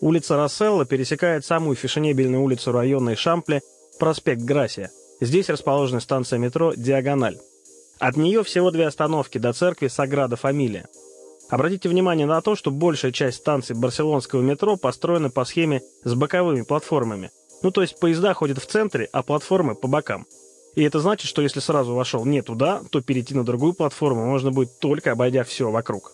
Улица Расселла пересекает самую фешенебельную улицу района Шампле, проспект Грасия. Здесь расположена станция метро «Диагональ». От нее всего две остановки до церкви Саграда Фамилия. Обратите внимание на то, что большая часть станций барселонского метро построена по схеме с боковыми платформами. Ну, то есть поезда ходят в центре, а платформы по бокам. И это значит, что если сразу вошел не туда, то перейти на другую платформу можно будет только обойдя все вокруг.